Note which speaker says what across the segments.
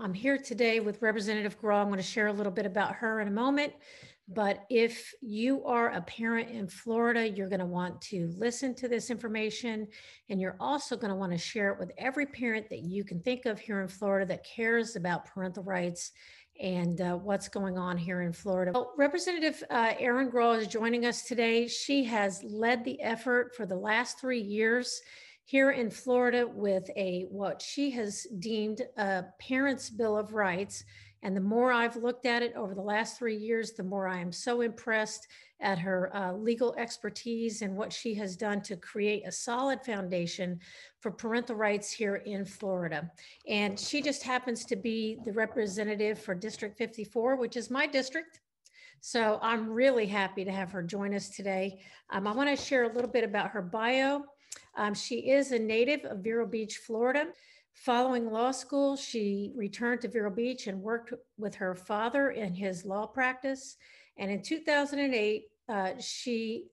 Speaker 1: I'm here today with Representative Grall. I'm going to share a little bit about her in a moment. But if you are a parent in Florida, you're going to want to listen to this information. And you're also going to want to share it with every parent that you can think of here in Florida that cares about parental rights and uh, what's going on here in Florida. Well, Representative uh, Erin Grall is joining us today. She has led the effort for the last three years here in Florida with a what she has deemed a parents' bill of rights. And the more I've looked at it over the last three years, the more I am so impressed at her uh, legal expertise and what she has done to create a solid foundation for parental rights here in Florida. And she just happens to be the representative for District 54, which is my district. So I'm really happy to have her join us today. Um, I want to share a little bit about her bio. Um, she is a native of Vero Beach, Florida. Following law school, she returned to Vero Beach and worked with her father in his law practice. And in 2008, uh, she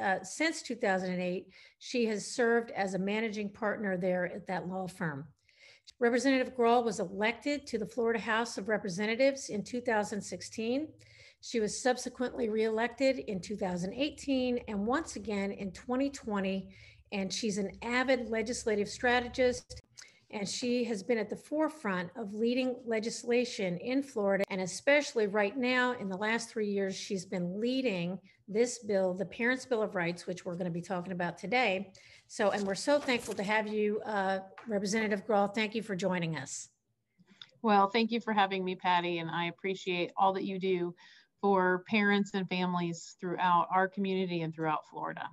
Speaker 1: uh, since 2008, she has served as a managing partner there at that law firm. Representative Grall was elected to the Florida House of Representatives in 2016. She was subsequently reelected in 2018 and once again in 2020 and she's an avid legislative strategist. And she has been at the forefront of leading legislation in Florida. And especially right now, in the last three years, she's been leading this bill, the Parents' Bill of Rights, which we're going to be talking about today. So, and we're so thankful to have you, uh, Representative Grall. Thank you for joining us.
Speaker 2: Well, thank you for having me, Patty. And I appreciate all that you do for parents and families throughout our community and throughout Florida.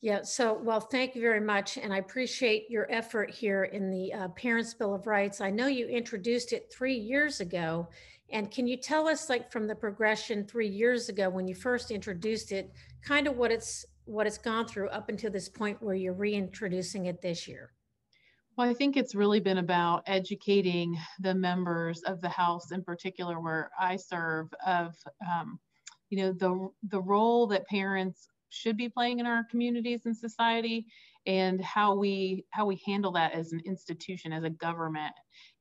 Speaker 1: Yeah, so, well, thank you very much. And I appreciate your effort here in the uh, Parents' Bill of Rights. I know you introduced it three years ago. And can you tell us, like, from the progression three years ago when you first introduced it, kind of what it's what it's gone through up until this point where you're reintroducing it this year?
Speaker 2: Well, I think it's really been about educating the members of the House, in particular, where I serve, of um, you know the the role that parents should be playing in our communities and society and how we how we handle that as an institution as a government.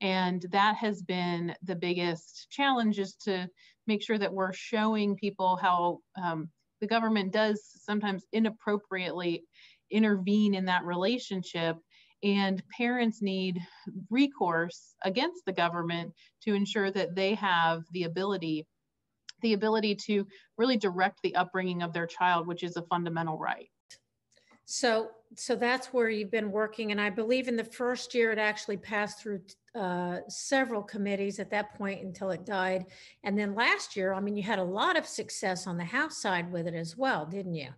Speaker 2: And that has been the biggest challenge is to make sure that we're showing people how um, the government does sometimes inappropriately intervene in that relationship and parents need recourse against the government to ensure that they have the ability the ability to really direct the upbringing of their child, which is a fundamental right.
Speaker 1: So, so that's where you've been working, and I believe in the first year it actually passed through uh, several committees at that point until it died. And then last year, I mean, you had a lot of success on the House side with it as well, didn't you?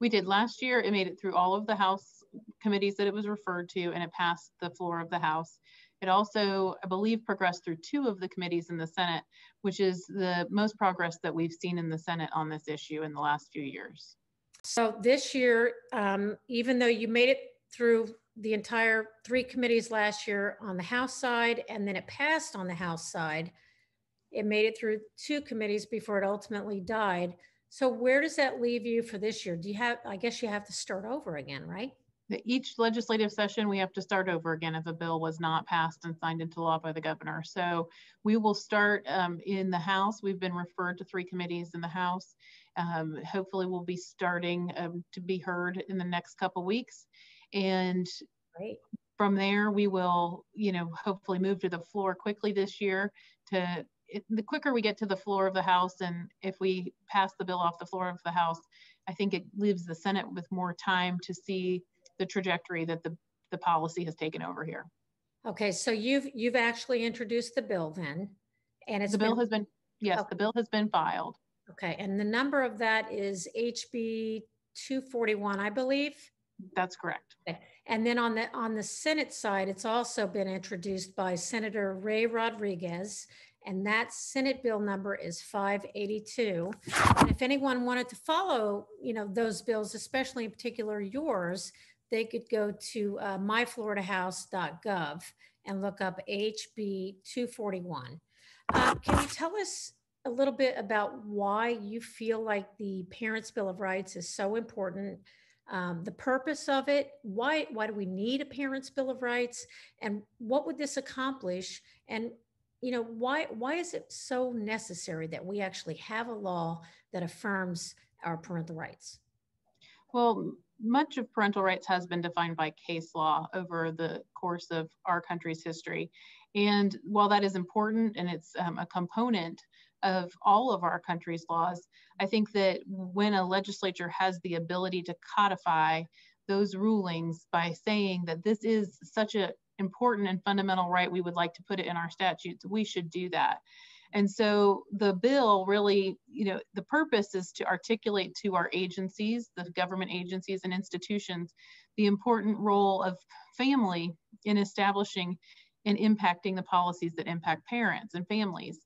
Speaker 2: We did last year. It made it through all of the House committees that it was referred to, and it passed the floor of the House. It also, I believe, progressed through two of the committees in the Senate, which is the most progress that we've seen in the Senate on this issue in the last few years.
Speaker 1: So this year, um, even though you made it through the entire three committees last year on the House side, and then it passed on the House side, it made it through two committees before it ultimately died. So where does that leave you for this year? Do you have, I guess you have to start over again, right?
Speaker 2: Each legislative session, we have to start over again if a bill was not passed and signed into law by the governor. So we will start um, in the House. We've been referred to three committees in the House. Um, hopefully, we'll be starting um, to be heard in the next couple weeks. And Great. from there, we will, you know, hopefully move to the floor quickly this year to it, the quicker we get to the floor of the House, and if we pass the bill off the floor of the House, I think it leaves the Senate with more time to see the trajectory that the, the policy has taken over here.
Speaker 1: Okay, so you've you've actually introduced the bill then, and it's
Speaker 2: the bill been, has been yes, okay. the bill has been filed.
Speaker 1: Okay, and the number of that is HB 241, I believe.
Speaker 2: That's correct.
Speaker 1: Okay. And then on the on the Senate side, it's also been introduced by Senator Ray Rodrigues, and that Senate bill number is 582. And if anyone wanted to follow, you know, those bills, especially in particular yours, they could go to uh, myfloridahouse.gov and look up HB 241. Uh, can you tell us a little bit about why you feel like the Parents' Bill of Rights is so important um, the purpose of it, why why do we need a parent's bill of rights, and what would this accomplish, and you know why why is it so necessary that we actually have a law that affirms our parental rights?
Speaker 2: Well, much of parental rights has been defined by case law over the course of our country's history. And while that is important and it's um, a component of all of our country's laws, I think that when a legislature has the ability to codify those rulings by saying that this is such an important and fundamental right, we would like to put it in our statutes, we should do that. And so the bill really, you know, the purpose is to articulate to our agencies, the government agencies and institutions, the important role of family in establishing and impacting the policies that impact parents and families.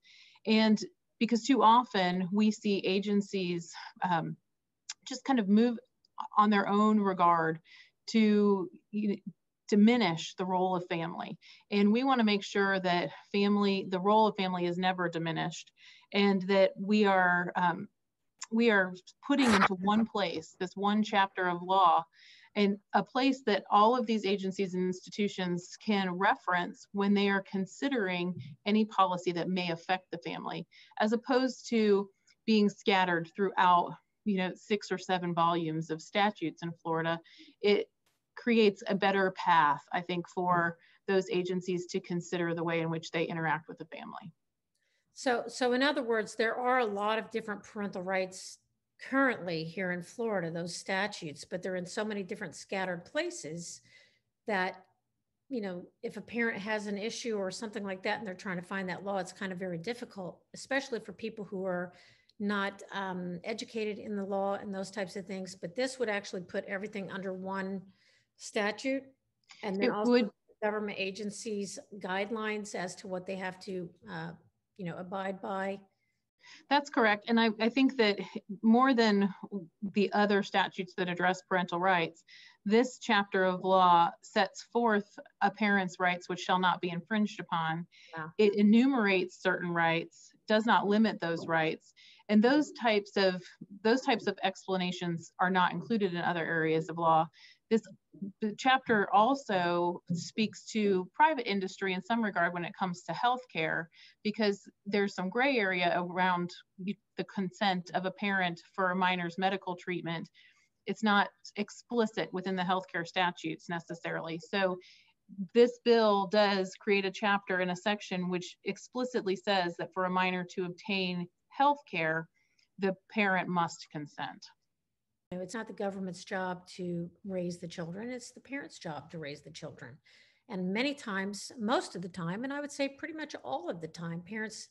Speaker 2: And because too often we see agencies um, just kind of move on their own regard to you know, diminish the role of family. And we want to make sure that family, the role of family is never diminished and that we are um, we are putting into one place this one chapter of law and a place that all of these agencies and institutions can reference when they are considering any policy that may affect the family as opposed to being scattered throughout you know six or seven volumes of statutes in florida it creates a better path, I think, for those agencies to consider the way in which they interact with the family.
Speaker 1: So, so in other words, there are a lot of different parental rights currently here in Florida, those statutes, but they're in so many different scattered places that, you know, if a parent has an issue or something like that and they're trying to find that law, it's kind of very difficult, especially for people who are not um, educated in the law and those types of things. But this would actually put everything under one statute? And then
Speaker 2: It
Speaker 1: also
Speaker 2: would-
Speaker 1: government agencies guidelines as to what they have to, uh, you know, abide by?
Speaker 2: That's correct. And I, I think that more than the other statutes that address parental rights, this chapter of law sets forth a parent's rights which shall not be infringed upon.
Speaker 1: Wow.
Speaker 2: It enumerates certain rights, does not limit those rights. And those types of those types of explanations are not included in other areas of law. This chapter also speaks to private industry in some regard when it comes to healthcare, because there's some gray area around the consent of a parent for a minor's medical treatment. It's not explicit within the healthcare statutes necessarily. So this bill does create a chapter in a section which explicitly says that for a minor to obtain health care, the parent must consent.
Speaker 1: It's not the government's job to raise the children, it's the parents' job to raise the children. And many times, most of the time, and I would say pretty much all of the time, parents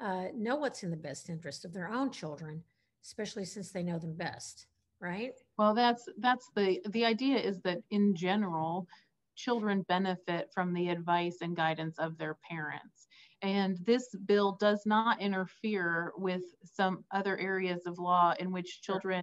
Speaker 1: uh, know what's in the best interest of their own children, especially since they know them best, right?
Speaker 2: Well, that's that's the the idea is that in general, children benefit from the advice and guidance of their parents. And this bill does not interfere with some other areas of law in which children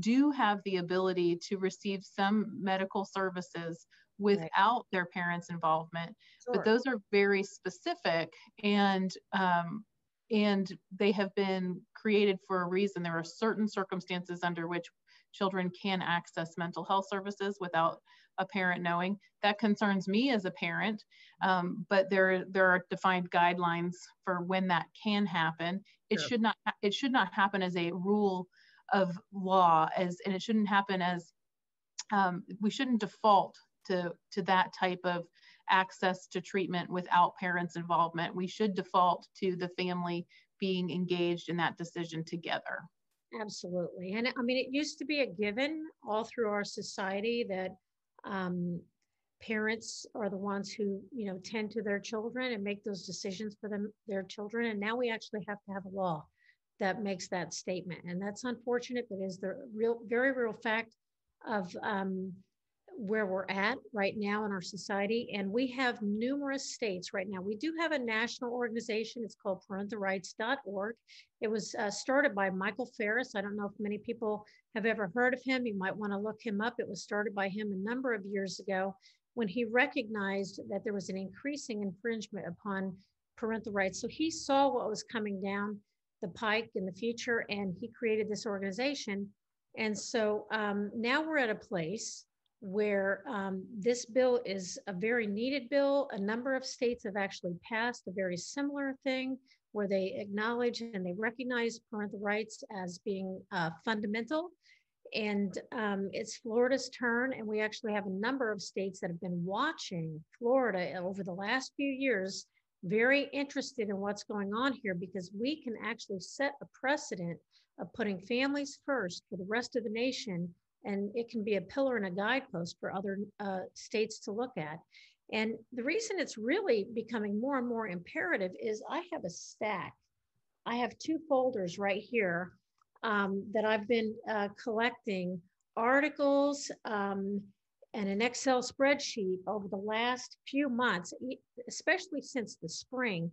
Speaker 2: do have the ability to receive some medical services without right. their parents' involvement. Sure. But those are very specific and um, and they have been created for a reason. There are certain circumstances under which children can access mental health services without a parent knowing. That concerns me as a parent, um, but there there are defined guidelines for when that can happen. It sure. should not it should not happen as a rule of law as and it shouldn't happen as um, we shouldn't default to to that type of access to treatment without parents involvement. We should default to the family being engaged in that decision together.
Speaker 1: Absolutely. And i mean it used to be a given all through our society that um, parents are the ones who you know tend to their children and make those decisions for them their children. And now we actually have to have a law that makes that statement. And that's unfortunate, but is the real, very real fact of um, where we're at right now in our society. And we have numerous states right now. We do have a national organization. It's called parentalrights.org. It was uh, started by Michael Farris. I don't know if many people have ever heard of him. You might want to look him up. It was started by him a number of years ago when he recognized that there was an increasing infringement upon parental rights. So he saw what was coming down the pike in the future and he created this organization And so um, now we're at a place where um, this bill is a very needed bill. A number of states have actually passed a very similar thing where they acknowledge and they recognize parental rights as being uh, fundamental. And um, it's Florida's turn, and we actually have a number of states that have been watching Florida over the last few years, very interested in what's going on here because we can actually set a precedent of putting families first for the rest of the nation and it can be a pillar and a guidepost for other uh, states to look at. And the reason it's really becoming more and more imperative is I have a stack. I have two folders right here um, that I've been uh, collecting articles um, and an Excel spreadsheet over the last few months, especially since the spring.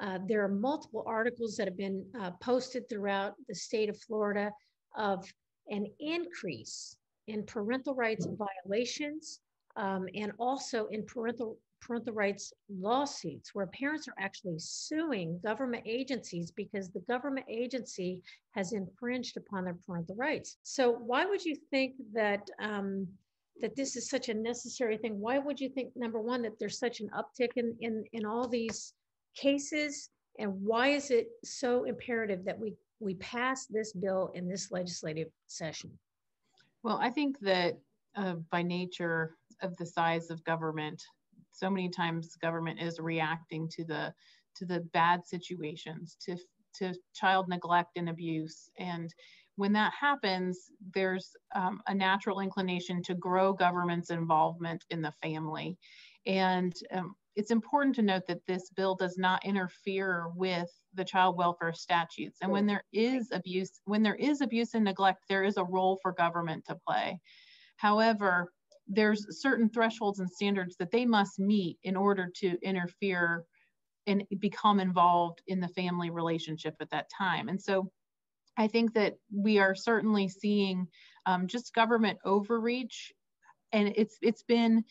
Speaker 1: Uh, there are multiple articles that have been uh, posted throughout the state of Florida of an increase in parental rights violations um, and also in parental parental rights lawsuits where parents are actually suing government agencies because the government agency has infringed upon their parental rights. So why would you think that um, that this is such a necessary thing? Why would you think number one that there's such an uptick in in, in all these cases, and why is it so imperative that we we pass this bill in this legislative session?
Speaker 2: Well, I think that uh, by nature of the size of government, so many times government is reacting to the to the bad situations, to to child neglect and abuse, and when that happens, there's um, a natural inclination to grow government's involvement in the family, and um, it's important to note that this bill does not interfere with the child welfare statutes. And when there is abuse, when there is abuse and neglect, there is a role for government to play. However, there's certain thresholds and standards that they must meet in order to interfere and become involved in the family relationship at that time. And so I think that we are certainly seeing um, just government overreach and it's it's been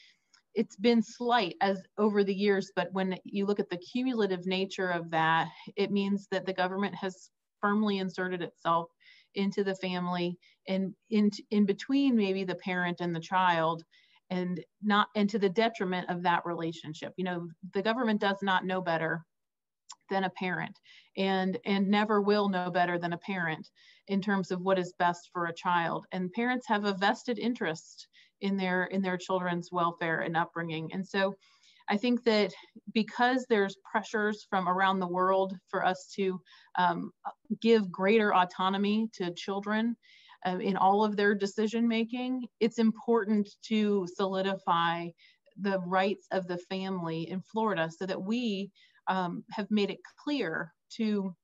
Speaker 2: it's been slight as over the years, but when you look at the cumulative nature of that, it means that the government has firmly inserted itself into the family and in, in between maybe the parent and the child and not and to the detriment of that relationship. You know, the government does not know better than a parent and and never will know better than a parent in terms of what is best for a child. And parents have a vested interest in their in their children's welfare and upbringing. And so i think that because there's pressures from around the world for us to um, give greater autonomy to children uh, in all of their decision making it's important to solidify the rights of the family in florida so that we um, have made it clear to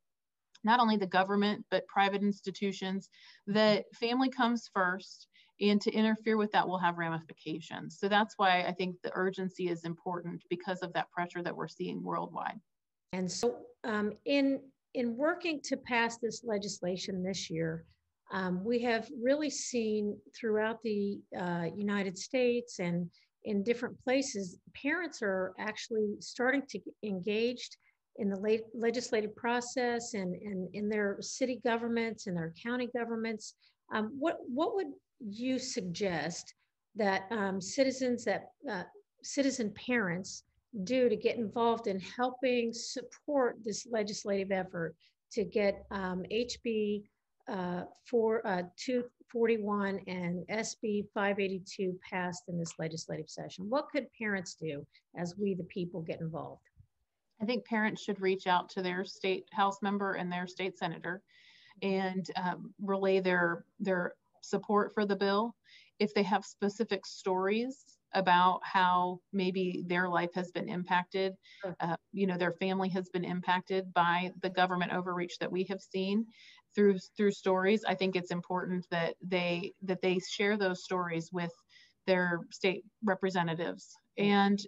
Speaker 2: not only the government but private institutions that family comes first and to interfere with that will have ramifications. So that's why I think the urgency is important because of that pressure that we're seeing worldwide.
Speaker 1: And so, um, in in working to pass this legislation this year, um, we have really seen throughout the uh, United States and in different places, parents are actually starting to get engaged in the late legislative process and, and in their city governments and their county governments. Um, what what would you suggest that um, citizens that uh, citizen parents do to get involved in helping support this legislative effort to get um, HB uh, 4, uh, 241 and SB 582 passed in this legislative session? What could parents do as we, the people, get involved?
Speaker 2: I think parents should reach out to their state house member and their state senator and um, relay their their support for the bill. If they have specific stories about how maybe their life has been impacted, uh, you know, their family has been impacted by the government overreach that we have seen through through stories. I think it's important that they that they share those stories with their state representatives and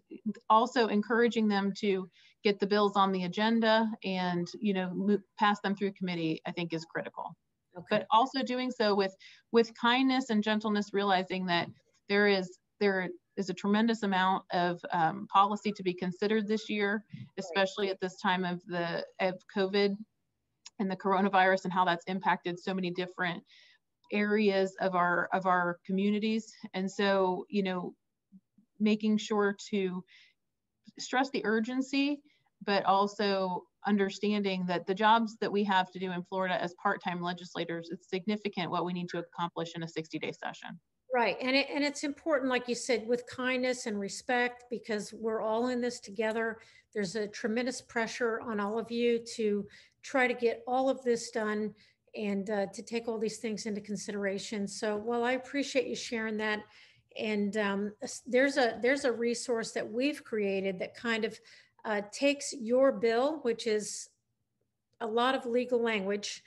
Speaker 2: also encouraging them to get the bills on the agenda and you know pass them through committee i think is critical okay. but also doing so with with kindness and gentleness realizing that there is there is a tremendous amount of um, policy to be considered this year especially at this time of the of covid and the coronavirus and how that's impacted so many different areas of our of our communities and so you know making sure to stress the urgency but also understanding that the jobs that we have to do in Florida as part-time legislators, it's significant what we need to accomplish in a 60-day session.
Speaker 1: Right. And, it, and it's important, like you said, with kindness and respect, because we're all in this together. There's a tremendous pressure on all of you to try to get all of this done and uh, to take all these things into consideration. So, well, I appreciate you sharing that. And um, there's a there's a resource that we've created that kind of uh, takes your bill, which is a lot of legal language,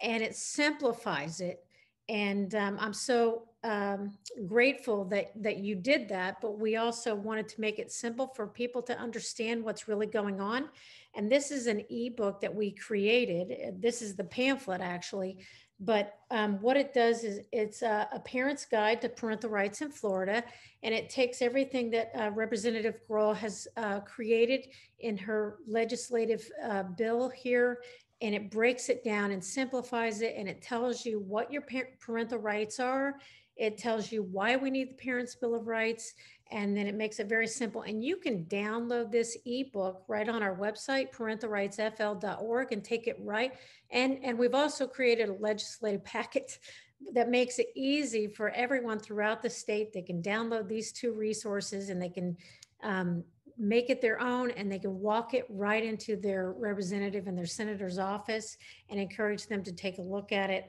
Speaker 1: and it simplifies it. And um, I'm so um, grateful that that you did that. But we also wanted to make it simple for people to understand what's really going on. And this is an ebook that we created. This is the pamphlet actually but um, what it does is it's a, a, parent's guide to parental rights in Florida, and it takes everything that uh, Representative Grall has uh, created in her legislative uh, bill here, and it breaks it down and simplifies it, and it tells you what your parental rights are. It tells you why we need the Parents' Bill of Rights, and then it makes it very simple. And you can download this ebook right on our website, parentalrightsfl.org, and take it right. And, and we've also created a legislative packet that makes it easy for everyone throughout the state. They can download these two resources and they can um, make it their own and they can walk it right into their representative and their senator's office and encourage them to take a look at it.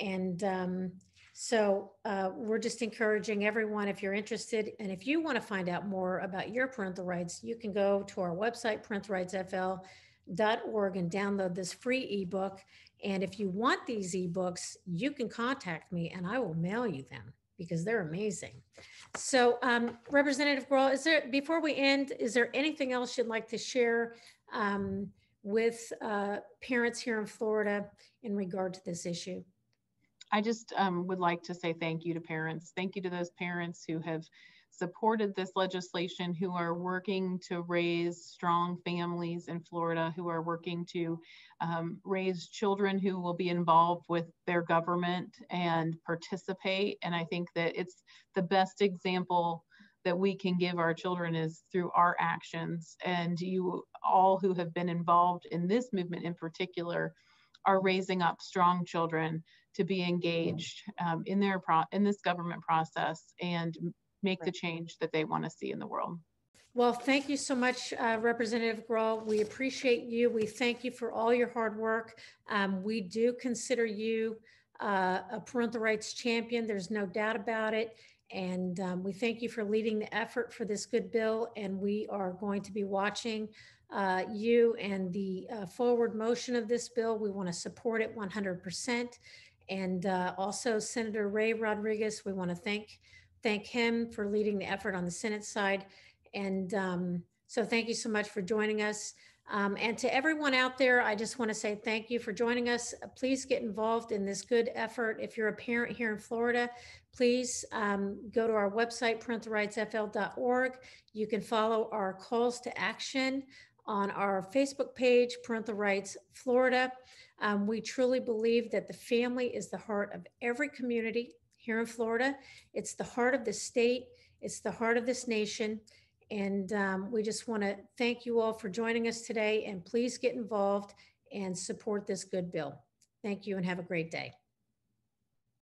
Speaker 1: And um, so uh, we're just encouraging everyone, if you're interested, and if you want to find out more about your parental rights, you can go to our website, parentalrightsfl.org, and download this free ebook. And if you want these ebooks, you can contact me and I will mail you them because they're amazing. So, um, Representative Grall, is there before we end, is there anything else you'd like to share um, with uh, parents here in Florida in regard to this issue?
Speaker 2: I just um, would like to say thank you to parents. Thank you to those parents who have supported this legislation, who are working to raise strong families in Florida, who are working to um, raise children who will be involved with their government and participate. And I think that it's the best example that we can give our children is through our actions. And you all who have been involved in this movement in particular are raising up strong children to be engaged um, in their pro- in this government process and make right. the change that they want to see in the world.
Speaker 1: Well, thank you so much, uh, Representative Grall. We appreciate you. We thank you for all your hard work. Um, we do consider you uh, a parental rights champion. There's no doubt about it. And um, we thank you for leading the effort for this good bill. And we are going to be watching uh, you and the uh, forward motion of this bill. We want to support it 100%. And uh, also Senator Ray Rodrigues, we want to thank thank him for leading the effort on the Senate side. And um, so thank you so much for joining us. Um, and to everyone out there, I just want to say thank you for joining us. Please get involved in this good effort. If you're a parent here in Florida, please um, go to our website, parentalrightsfl.org. You can follow our calls to action on our Facebook page, Parental Rights Florida. Um, we truly believe that the family is the heart of every community here in Florida. It's the heart of the state, it's the heart of this nation. And um, we just want to thank you all for joining us today. And please get involved and support this good bill. Thank you and have a great day.